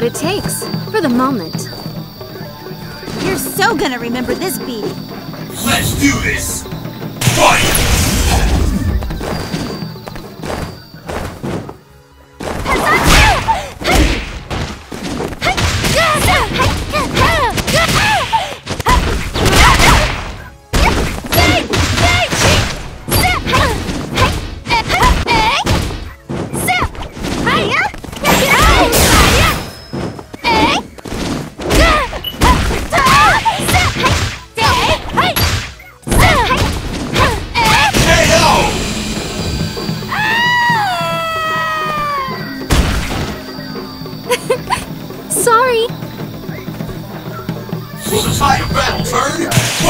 what it takes, for the moment. You're so gonna remember this beating. Let's do this! Sorry! Will the tide of battle turn?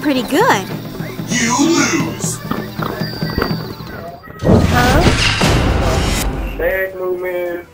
You were pretty good. You lose! Leg movement,